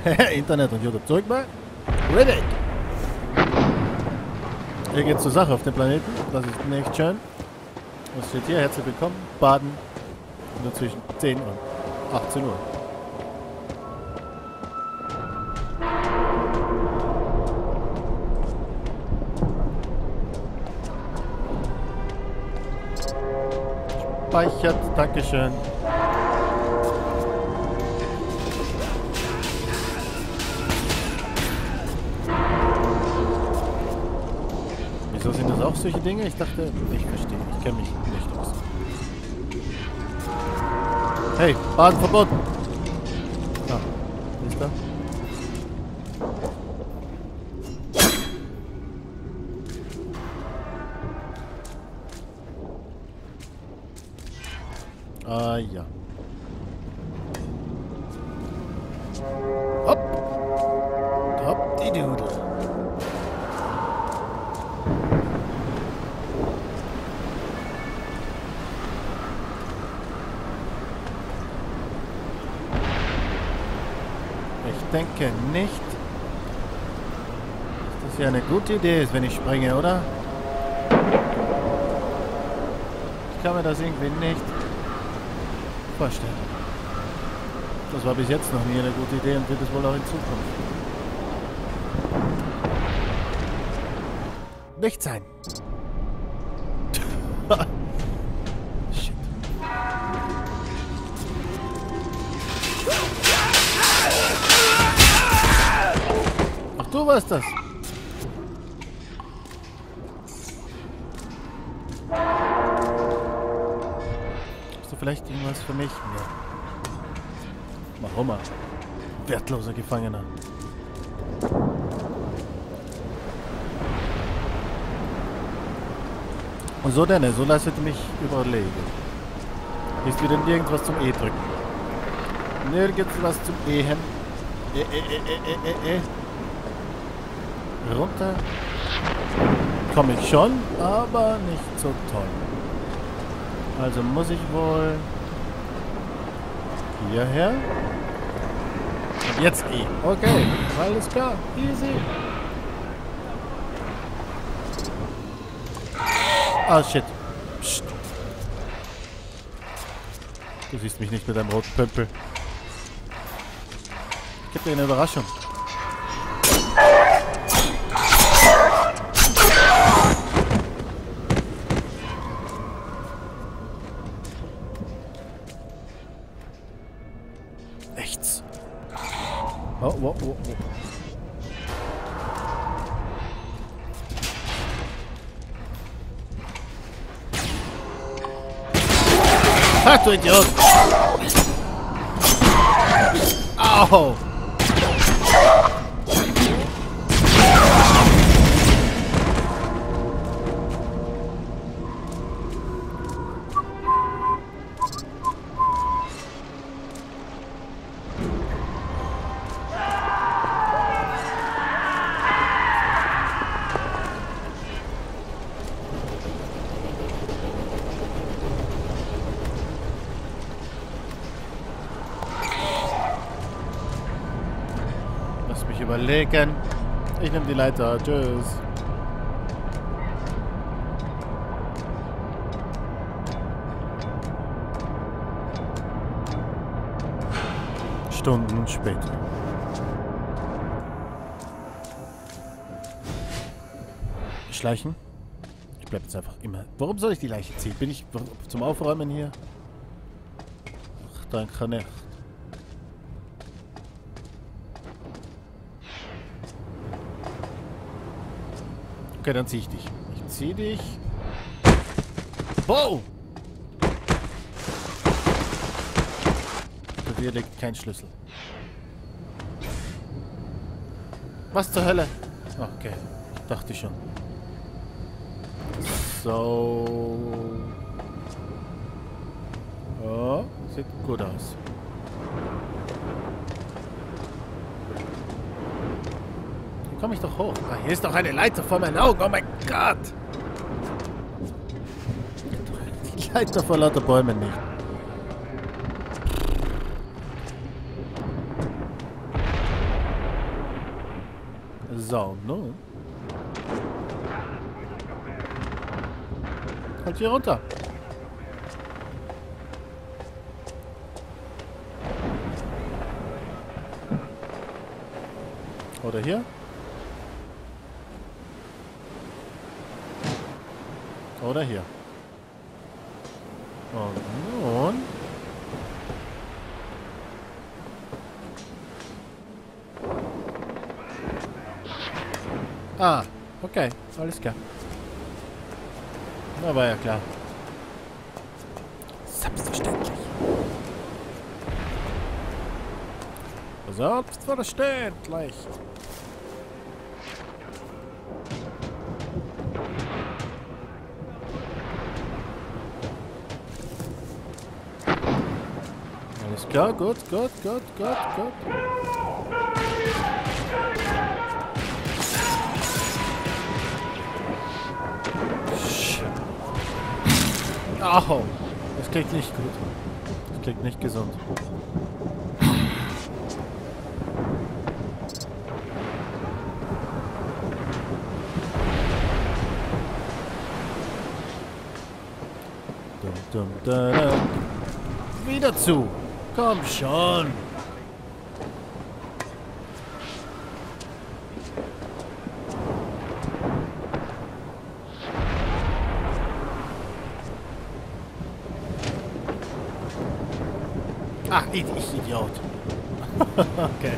Internet und YouTube zurück bei Reddit. Hier geht's zur Sache auf dem Planeten. Das ist nicht schön. Was steht hier? Herzlich willkommen. Baden. Nur zwischen 10 und 18 Uhr. Speichert. Dankeschön. Wieso sind das auch solche Dinge? Ich dachte, ich verstehe. Ich kenne mich nicht aus. Hey, Baden verboten. Ah, ist er? Ah ja. Denke nicht, dass das ja eine gute Idee ist, wenn ich springe, oder? Ich kann mir das irgendwie nicht vorstellen. Das war bis jetzt noch nie eine gute Idee und wird es wohl auch in Zukunft. Nicht sein. Ach, du warst das. Hast du vielleicht irgendwas für mich? Nee. Warum? Wertloser Gefangener. Und so denn, so lasst mich überlegen. Ist wieder nirgendwas zum E drücken. Nirgends was zum Ehen. E, e, e, e, e, e, e. Runter. Komme ich schon, aber nicht so toll. Also muss ich wohl hierher. Und jetzt E. Okay, alles klar. Easy. Ah, shit. Psst. Du siehst mich nicht mit deinem roten Pömpel. Ich gebe dir eine Überraschung. Rechts. Oh, oh, oh, oh. Ach, du Idiot! Au! Überlegen. Ich nehme die Leiter. Tschüss. Stunden später. Schleichen? Ich bleib jetzt einfach immer. Warum soll ich die Leiche ziehen? Bin ich zum Aufräumen hier? Ach, danke nicht. Okay, dann zieh ich dich. Ich zieh dich. Wow! Bei dir liegt kein Schlüssel. Was zur Hölle? Okay, ich dachte schon. So. Oh, sieht gut aus. Komme ich doch hoch. Ah, hier ist doch eine Leiter vor meinen Augen. Oh mein Gott! Die Leiter vor lauter Bäumen nicht. So, nun. Halt hier runter. Oder hier? Oder hier. Und nun... Ah, okay. Alles klar. Na, war ja klar. Selbstverständlich. Selbstverständlich. Alles klar, gut, gut, gut, gut, gut. Au, das klingt nicht gut. Das klingt nicht gesund. Dum, dum, da, da. Wieder zu. Komm schon. Ach, ich, ich Idiot. okay.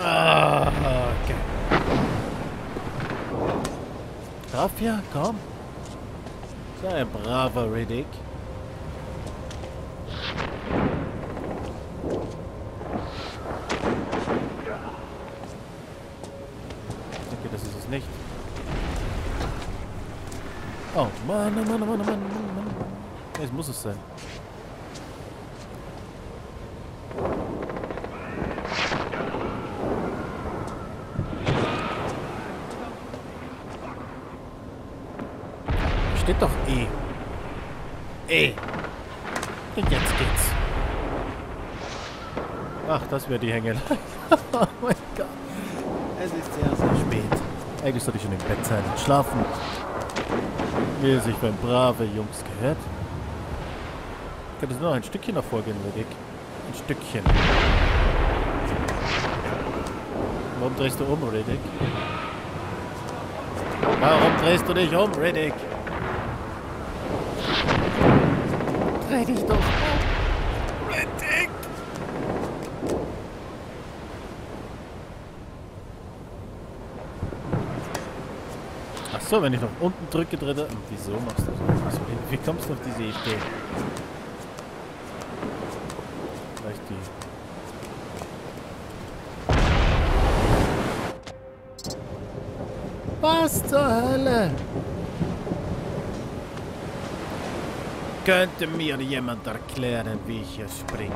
Ah, okay. Raffia, komm. Sei ein braver Riddick. Ich denke, das ist es nicht. Mann, Mann, Mann, Mann, Mann, oh Mann. Es muss es sein. Steht doch E. E. Und jetzt geht's. Ach, das wäre die Hängelei. oh mein Gott. Es ist sehr, sehr spät. Eigentlich sollte ich schon im Bett sein und schlafen. Wie es sich für brave Jungs gehört. Könntest du noch ein Stückchen nach vorgehen, Ludwig? Ein Stückchen. Warum drehst du um, Riddick? Warum drehst du dich um, Riddick? Dreh dich doch um. Riddick! So, wenn ich nach unten drücke, dreht er... Wieso machst du das? Also, wie, wie kommst du auf diese Idee? Vielleicht die... Was zur Hölle? Könnte mir jemand erklären, wie ich hier springe?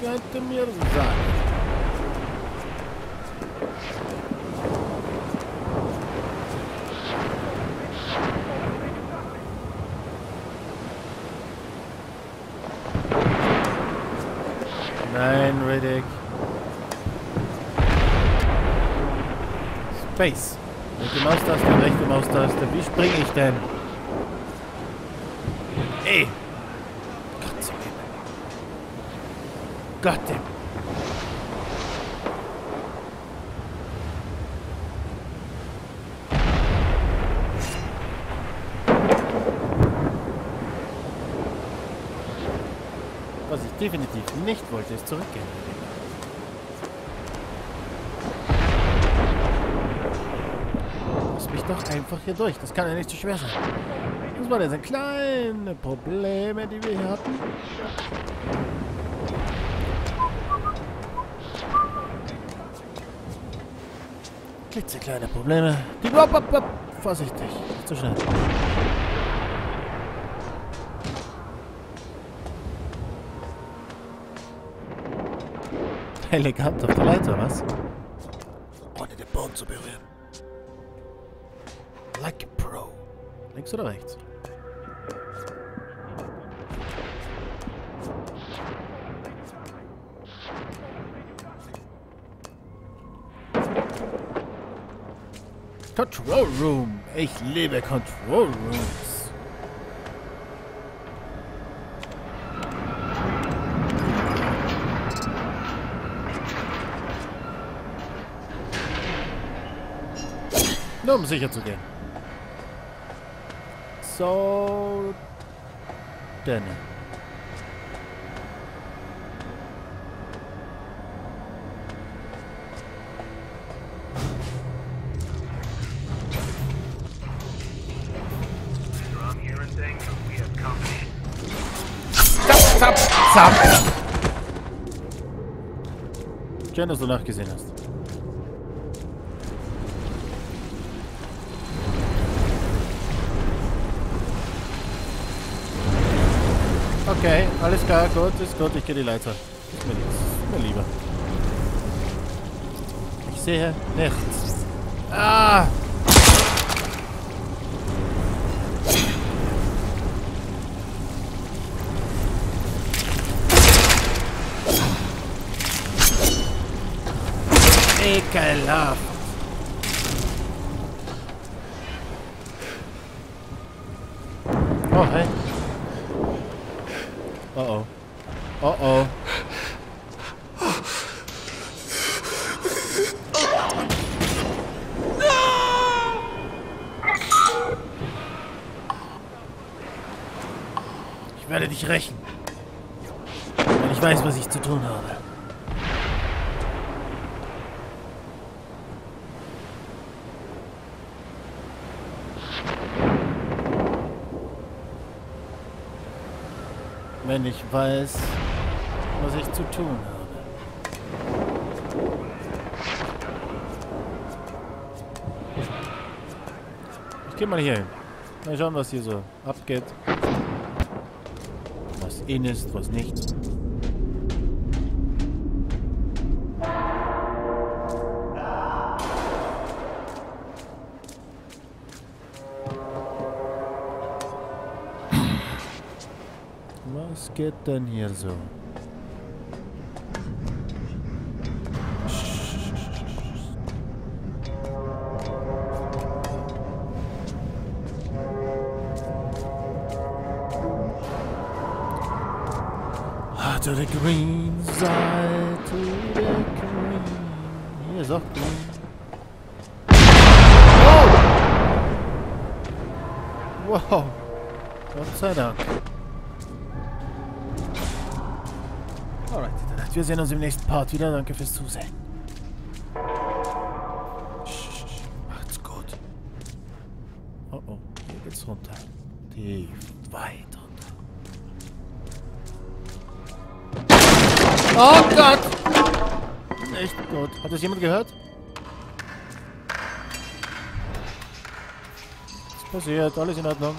Könnte mir sagen. Nein, Riddick. Space. Linke Maustaste, rechte Maustaste. Wie springe ich denn? Ey! Gott zum Himmel. Gott im... Was ich definitiv nicht wollte, ist zurückgehen. Lass mich doch einfach hier durch. Das kann ja nicht zu schwer sein. Das waren jetzt kleine Probleme, die wir hier hatten. Klitzekleine Probleme. Die... Hopp, hopp, hopp. Vorsichtig. Nicht zu schnell. Elegant auf der Leiter, was? Links oder rechts? Control Room. Ich liebe Control Rooms. Nur um sicher zu gehen. So. Danny. Zap, zap. Schön, dass du nachgesehen hast. Okay, alles klar, gut, ist gut, ich gehe die Leiter. Ist mir, ist mir lieber. Ich sehe nichts. Ah! Ekelhaft. Oh, hey. Uh-oh. Ich werde dich rächen. Wenn ich weiß, was ich zu tun habe. Wenn ich weiß, was ich zu tun habe. Ich geh mal hier hin. Mal schauen, was hier so abgeht. Was in ist, was nicht. Was geht denn hier so? To the green side, to the green. Hier ist auch grün. Wow! Wow! Gott sei Dank. Alright, Internet. Wir sehen uns im nächsten Part wieder. Danke fürs Zusehen. Macht's gut. Oh oh, hier geht's runter. Tief, weit Oh Gott! Echt gut. Hat das jemand gehört? Was passiert? Alles in Ordnung.